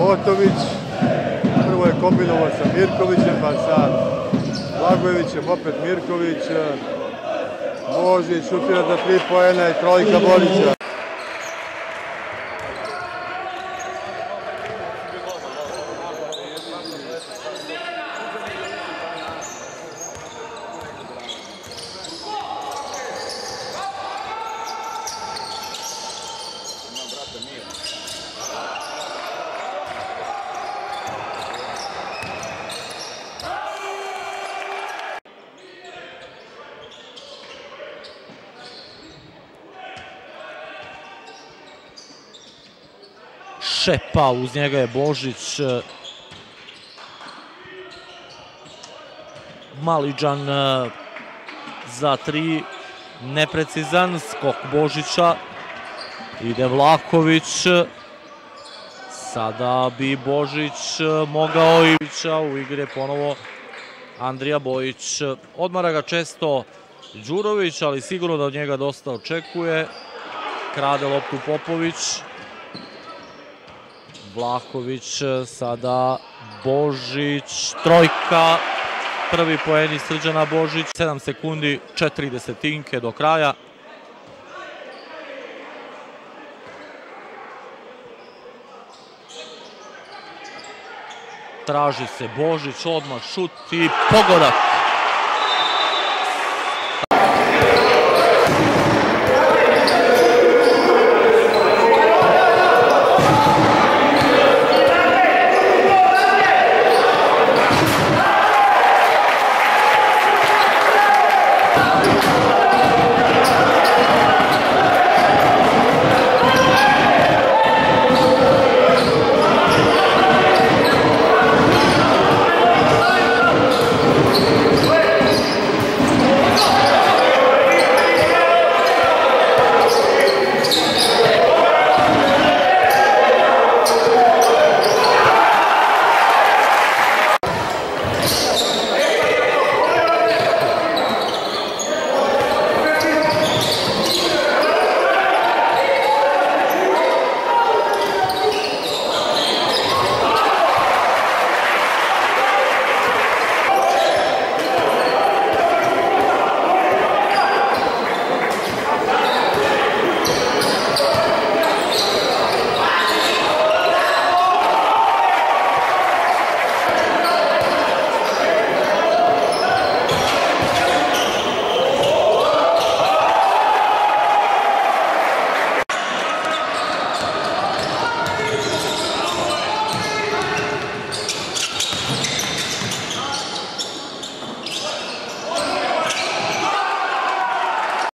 Otović, prvo je kombinovao sa Mirkovićem, pa sa Blagojevićem, opet Mirković, Božić šutira za tri poena i trojka Borića. Šepa, uz njega je Božić. Maliđan e, za tri, neprecizan, skok Božića. Ide Vlaković. Sada bi Božić e, mogao i u igre ponovo Andrija Bojić. Odmara ga često Đurović, ali sigurno da od njega dosta očekuje. Krade loptu Popović. Vlahović, sada Božić, trojka, prvi poeni Srđana Božić, 7 sekundi, 4 desetinke do kraja. Traži se Božić, odmah šut i pogodak.